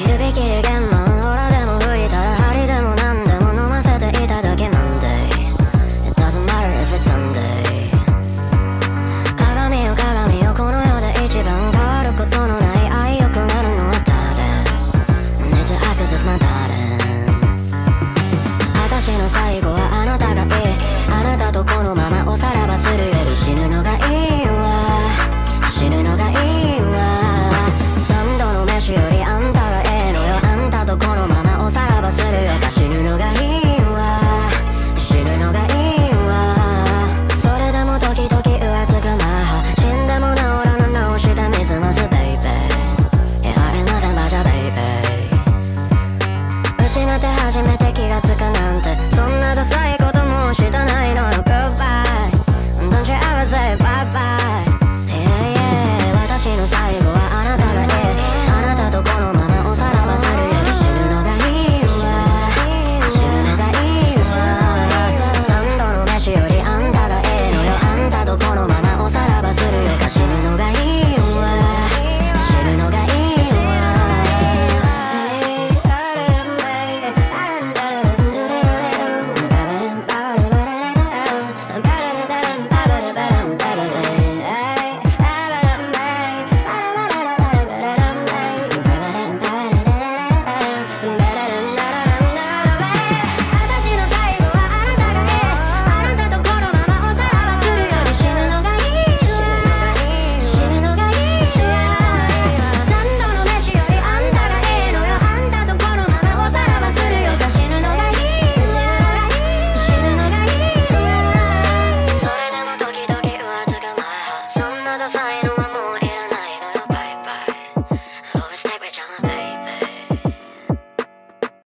いるべき初めて気がつくなんて。そんなダサい